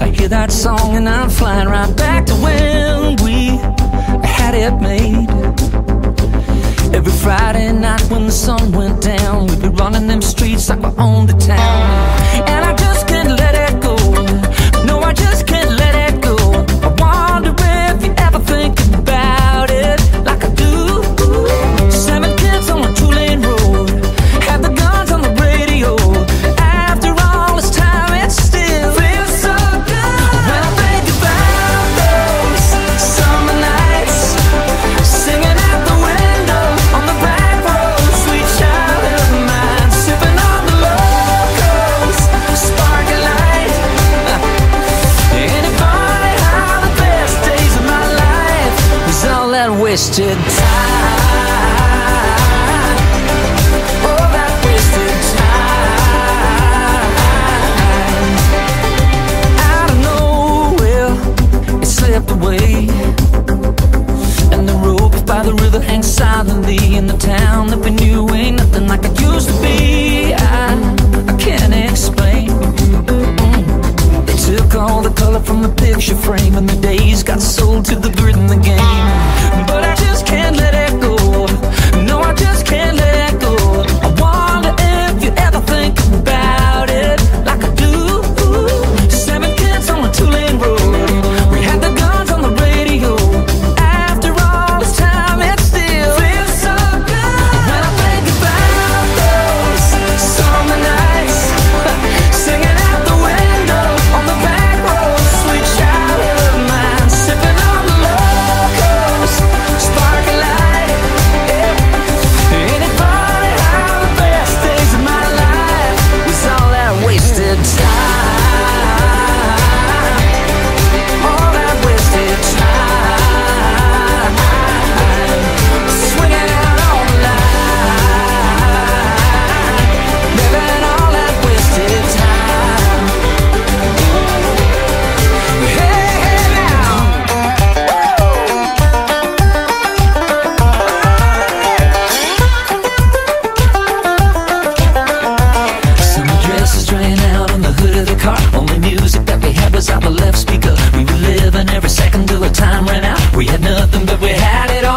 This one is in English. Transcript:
I hear that song and I'm flying right back to when we had it made. Every Friday night when the sun went down, we'd be running them streets like we owned the town. wasted time oh that wasted time. Out of nowhere, it slipped away And the rope by the river hangs silently In the town that we knew ain't nothing like it used to be I, can't explain. They took all the color from the picture frame And the days got sold to the grid in the game left speaker. We were living every second till the time ran out. We had nothing but we had it all